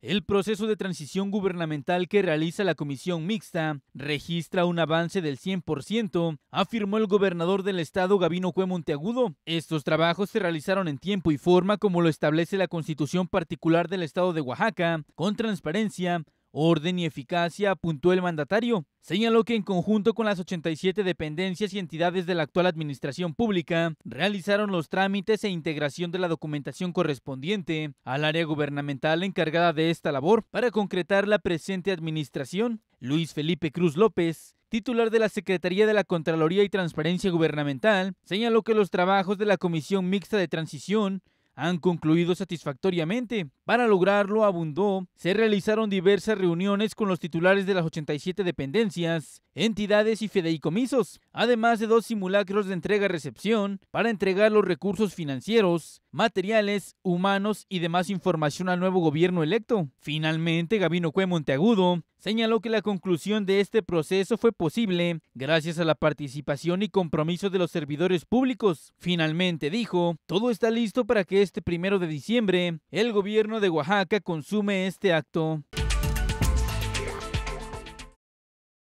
El proceso de transición gubernamental que realiza la comisión mixta registra un avance del 100%, afirmó el gobernador del estado Gabino Cue Monteagudo. Estos trabajos se realizaron en tiempo y forma como lo establece la constitución particular del estado de Oaxaca, con transparencia, orden y eficacia, apuntó el mandatario. Señaló que en conjunto con las 87 dependencias y entidades de la actual administración pública, realizaron los trámites e integración de la documentación correspondiente al área gubernamental encargada de esta labor para concretar la presente administración. Luis Felipe Cruz López, titular de la Secretaría de la Contraloría y Transparencia Gubernamental, señaló que los trabajos de la Comisión Mixta de Transición han concluido satisfactoriamente. Para lograrlo, abundó, se realizaron diversas reuniones con los titulares de las 87 dependencias, entidades y fideicomisos, además de dos simulacros de entrega-recepción para entregar los recursos financieros, materiales, humanos y demás información al nuevo gobierno electo. Finalmente, Gabino Cue Monteagudo señaló que la conclusión de este proceso fue posible gracias a la participación y compromiso de los servidores públicos. Finalmente dijo, todo está listo para que este primero de diciembre el gobierno de Oaxaca consume este acto.